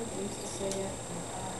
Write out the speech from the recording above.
people used to say it.